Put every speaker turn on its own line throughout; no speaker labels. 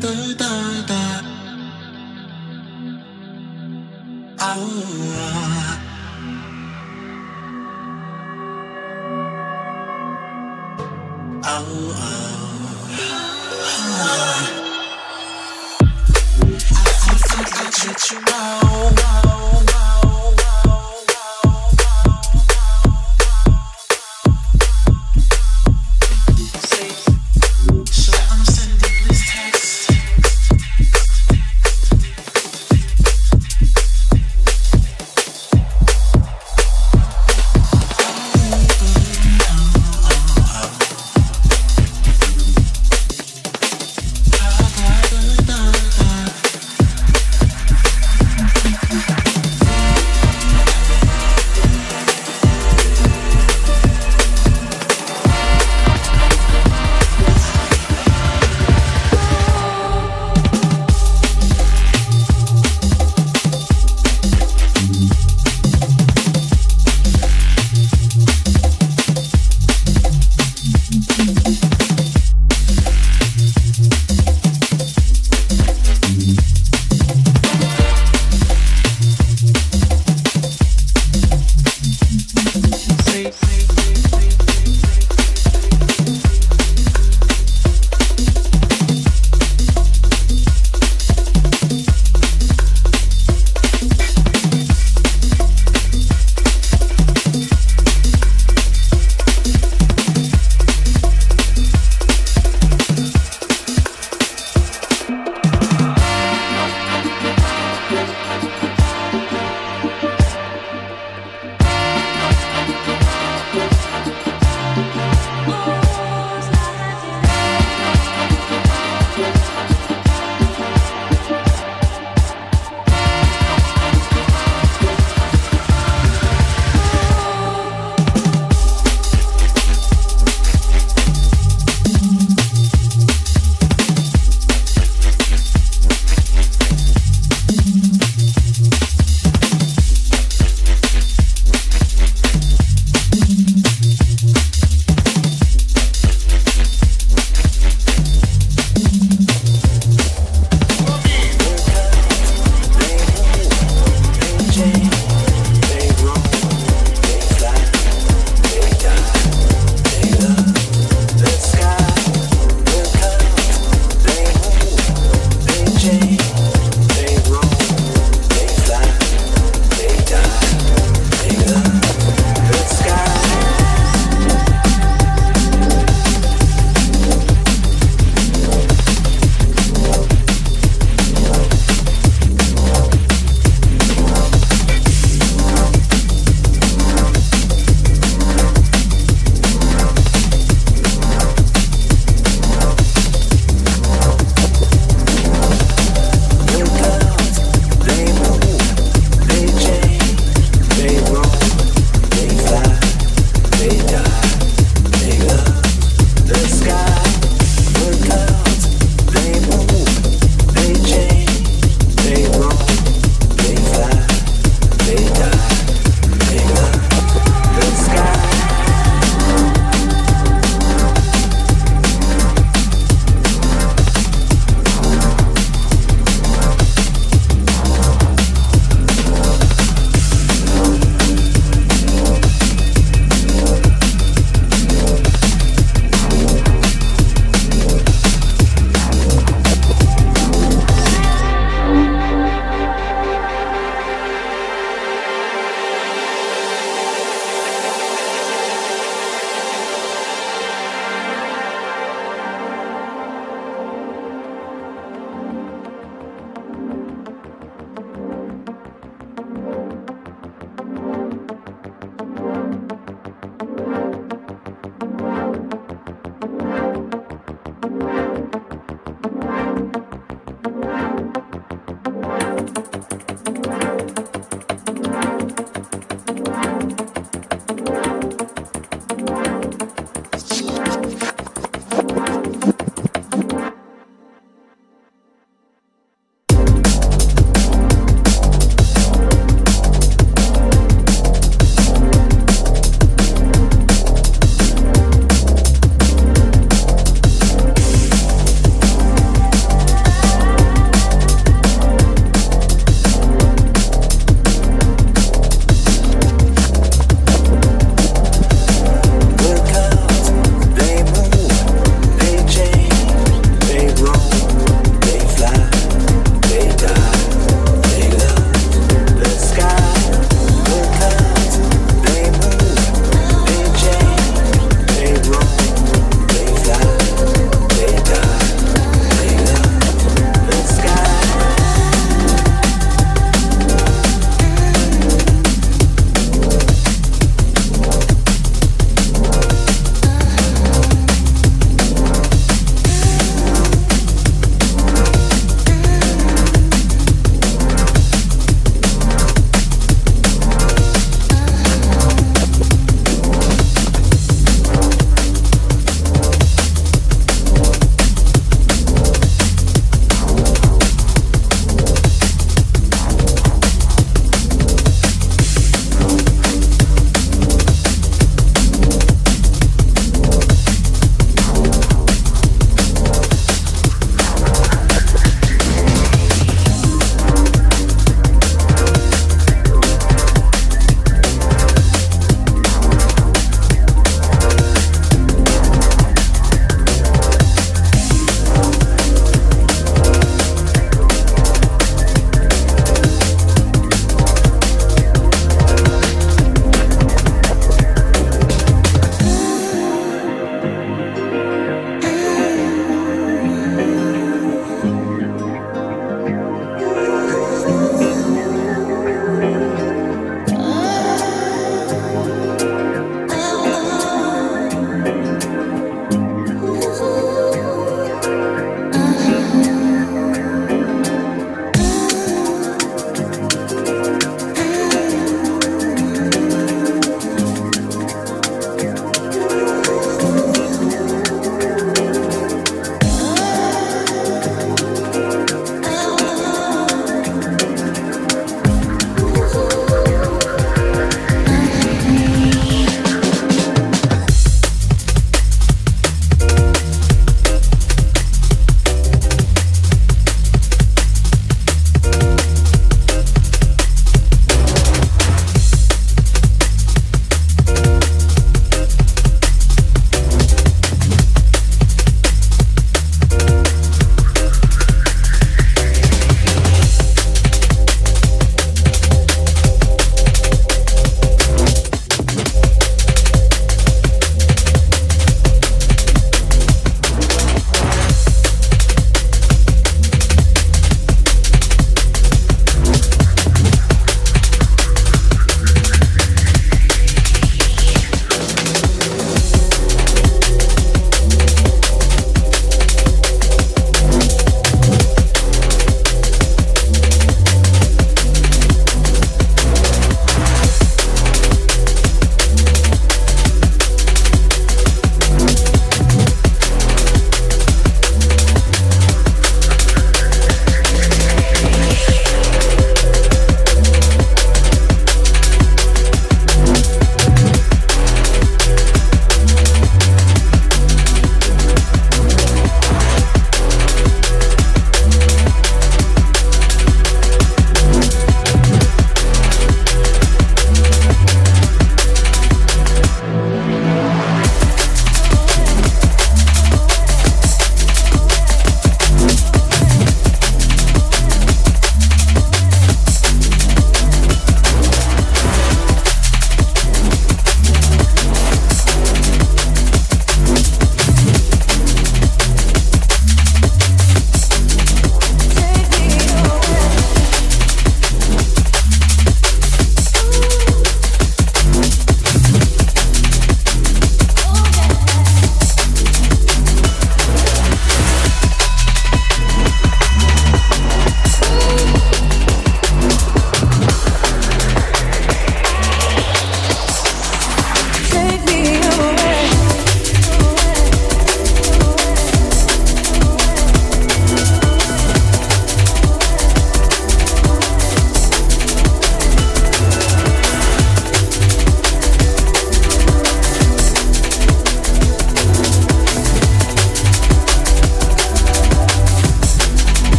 Da da da, ah.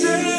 Yourself.